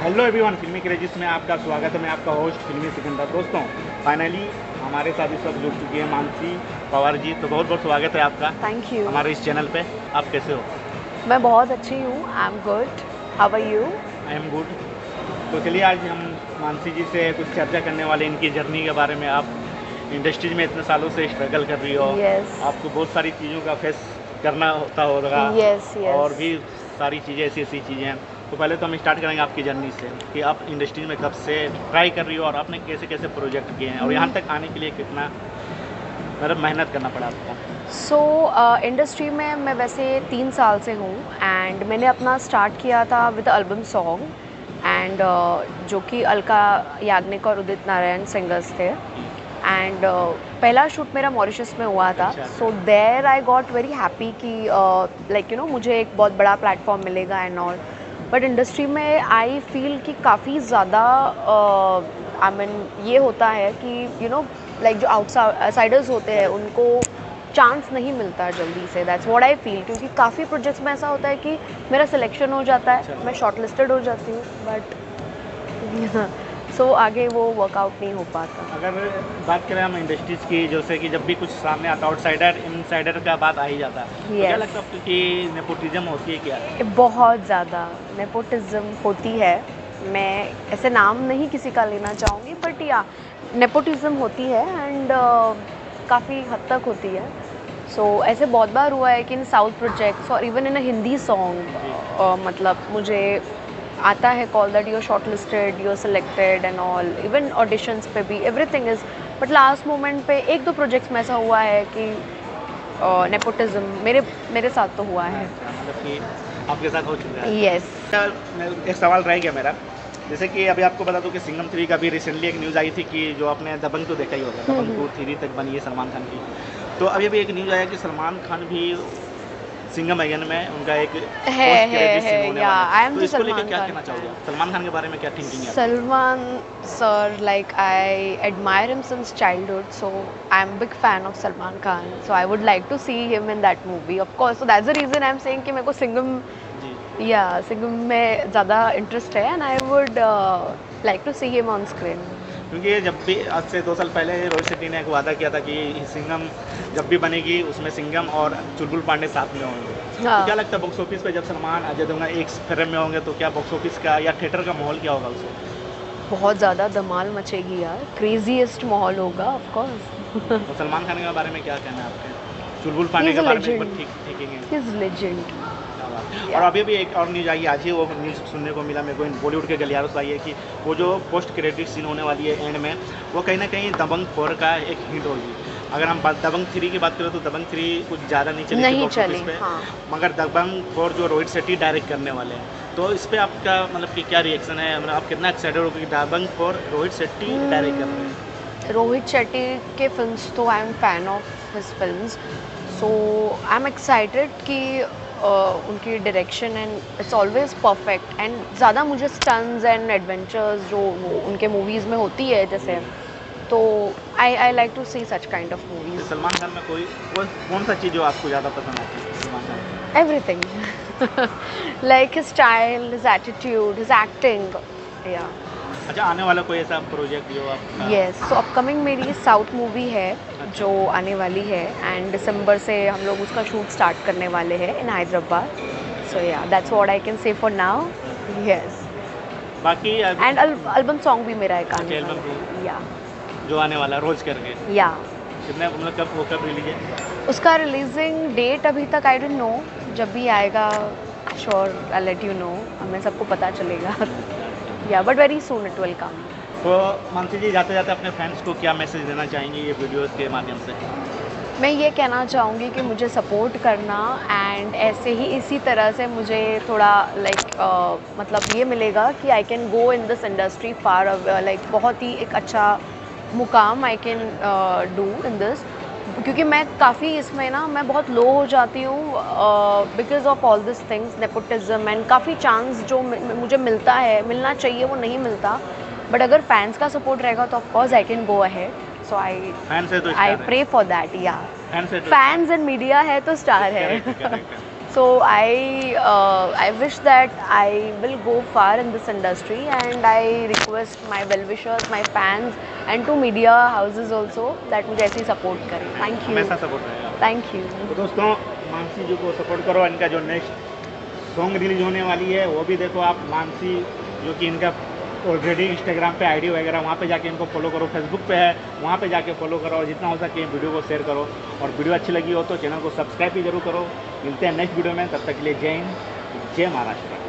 Hello everyone फिल्मी क्रेजिस में आपका स्वागत है। मैं आपका होस्ट फिल्मी सिकंदर दोस्तों फाइनली हमारे साथ इस वक्त जुड़ चुकी है मानसी पवार जी। तो बहुत बहुत स्वागत है आपका। थैंक यू हमारे इस चैनल पे। आप कैसे हो? मैं बहुत अच्छी हूँ। I am good how are you I am good तो चलिए आज हम मानसी जी से कुछ चर्चा करने वाले इनकी जर्नी के बारे में। आप इंडस्ट्रीज़ में इतने सालों से स्ट्रगल कर रही हो। यस आपको बहुत सारी चीज़ों का फेस करना होता होगा। यस और भी सारी चीज़ें ऐसी ऐसी चीज़ें। तो पहले तो हम स्टार्ट करेंगे आपकी जर्नी से कि आप इंडस्ट्री में कब से ट्राई कर रही हो और आपने कैसे कैसे प्रोजेक्ट किए हैं और यहाँ तक आने के लिए कितना मतलब मेहनत करना पड़ा आपको? सो इंडस्ट्री में मैं वैसे तीन साल से हूँ एंड मैंने अपना स्टार्ट किया था विद एल्बम सॉन्ग एंड जो कि अलका याग्निक और उदित नारायण सिंगर्स थे। एंड पहला शूट मेरा मॉरिशस में हुआ था। So there I got very happy कि लाइक यू नो मुझे एक बहुत बड़ा प्लेटफॉर्म मिलेगा एंड ऑल बट इंडस्ट्री में आई फील कि काफ़ी ज़्यादा आई मीन ये होता है कि यू नो लाइक जो आउटसाइडर्स होते हैं उनको चांस नहीं मिलता जल्दी से दैट्स वॉट आई फील क्योंकि काफ़ी प्रोजेक्ट्स में ऐसा होता है कि मेरा सिलेक्शन हो जाता है। मैं शॉर्ट लिस्टेड हो जाती हूँ बट सो आगे वो वर्कआउट नहीं हो पाता। अगर बात करें हम इंडस्ट्रीज़ की जैसे कि जब भी कुछ सामने आता आउटसाइडर इनसाइडर का बात आ ही जाता है। तो क्या लगता है कि नेपोटिज्म होती है क्या? बहुत ज़्यादा नेपोटिज्म होती है। मैं ऐसे नाम नहीं किसी का लेना चाहूँगी बट या नेपोटिज्म होती है एंड uh, काफ़ी हद तक होती है। सो so, ऐसे बहुत बार हुआ है कि इन साउथ प्रोजेक्ट्स और even in a Hindi song मतलब मुझे आता है call that you are shortlisted you are selected and all even auditions पे भी everything is but last moment पे एक दो प्रोजेक्ट्स में ऐसा हुआ है कि नेपोटिज्म मेरे मेरे साथ तो हुआ है। मतलब कि आपके साथ हो चुका है। यस मैं- एक सवाल रह गया मेरा। जैसे कि अभी आपको बता दूँ कि सिंगम थ्री का भी रिसेंटली एक न्यूज़ आई थी कि जो आपने दबंग तो देखा ही होगा हम्म, दबंग टू थ्री तक बनी है सलमान खान की। तो अभी अभी एक न्यूज़ आया कि सलमान खान भी सिंगम अगेन में उनका एक है, है, है, है। तो इसको लेके सलमान क्या खान कहना. चाहोगे सलमान खान के बारे में क्या थिंकिंग है आपकी? Salman sir, like I admire him since childhood, so I'm big fan of Salman Khan. So I would like to see him in that movie, of course. So that's the reason I'm saying कि मेरे को सिंगम जी या सिंगम में ज़्यादा interest है and I would like to see him on screen क्योंकि जब भी आज से दो साल पहले रोहित शेट्टी ने एक वादा किया था कि सिंगम जब भी बनेगी उसमें सिंगम और चुलबुल पांडे साथ में होंगे। हाँ। तो हाँ। क्या लगता है बॉक्स ऑफ़िस पे जब सलमान अजय देवगन एक फ़िल्म में होंगे तो क्या बॉक्स ऑफ़िस का या थिएटर का माहौल क्या होगा उसमें? बहुत ज़्यादा धमाल मचेगी यार। क्रेजीएस्ट माहौल होगा ऑफ़ कोर्स तो सलमान खान के बारे में क्या कहना है आपके? चुलबुल पांडे के बारे में ठीक ठीक और अभी भी एक और न्यूज़ आई आज ही वो न्यूज़ सुनने को मिला मेरे को बॉलीवुड के गलियारों से आई है कि वो जो पोस्ट क्रेडिट सीन होने वाली है एंड में वो कहीं ना कहीं दबंग फोर का एक हिट होगी। अगर हम दबंग थ्री की बात करें तो दबंग थ्री कुछ ज़्यादा नहीं चली नहीं चली पे। हाँ। मगर दबंग फोर जो रोहित शेट्टी डायरेक्ट करने वाले हैं। तो इस पर आपका मतलब कि क्या रिएक्शन है? मतलब आप कितना एक्साइटेड हो कि दबंग फोर रोहित शेट्टी. डायरेक्ट कर रहे हैं? रोहित शेट्टी के फ़िल्म तो I am fan of his films so I am excited कि उनकी direction and it's always perfect and ज़्यादा मुझे स्टन्स एंड एडवेंचर्स जो उनके मूवीज़ में होती है जैसे तो I I like to see such kind of movies Salman Khan में कोई कौन कौन सा चीज़ जो आपको ज़्यादा पसंद आती है Salman Khan everything like his style his attitude his acting या अच्छा आने वाला कोई ऐसा प्रोजेक्ट जो आप यस सो अपकमिंग मेरी साउथ मूवी है अच्छा। जो आने वाली है एंड दिसंबर से हम लोग उसका शूट स्टार्ट करने वाले हैं in Hyderabad so yeah that's what I can say for now yes बाकी एंड एल्बम सॉन्ग भी मेरा एक आने अच्छा, album वाला या जो आने वाला रोज करके। या कितने मतलब कब वो कब रिलीज़ है? उसका रिलीजिंग डेट अभी तक आई डोंट नो जब भी आएगा sure I let you know हमें सबको पता चलेगा। Yeah but very soon it will come तो मानसी जी जाते जाते अपने फैंस को क्या मैसेज देना चाहेंगे ये वीडियोस के माध्यम से? मैं ये कहना चाहूँगी कि मुझे सपोर्ट करना एंड ऐसे ही इसी तरह से मुझे थोड़ा लाइक like, uh, मतलब ये मिलेगा कि I can go in this industry far like बहुत ही एक अच्छा मुकाम I can do in this क्योंकि मैं काफ़ी इसमें ना मैं बहुत लो हो जाती हूँ because of all this things nepotism and काफ़ी चांस जो मुझे मिलता है मिलना चाहिए वो नहीं मिलता। बट अगर फैंस का सपोर्ट रहेगा तो of course I can go ahead so I I pray for that yeah तो फैंस एंड मीडिया है तो स्टार है. So I uh, I wish that I will go far in this industry, and I request my well-wishers, my fans, and to media houses also that मुझे ऐसे support करें. Thank you. हमेशा support रहेगा Thank you. तो दोस्तों मानसी जी को support करो इनका जो नेक्स्ट सॉन्ग रिलीज़ होने वाली है वो भी देखो आप मानसी जो कि इनका ऑलरेडी इंस्टाग्राम पे आईडी वगैरह, वहाँ पे जाके इनको फॉलो करो। फेसबुक पे है, वहाँ पे जाके फॉलो करो और जितना हो सके वीडियो को शेयर करो। और वीडियो अच्छी लगी हो तो चैनल को सब्सक्राइब भी ज़रूर करो। मिलते हैं नेक्स्ट वीडियो में, तब तक के लिए जय हिंद, जय महाराष्ट्र।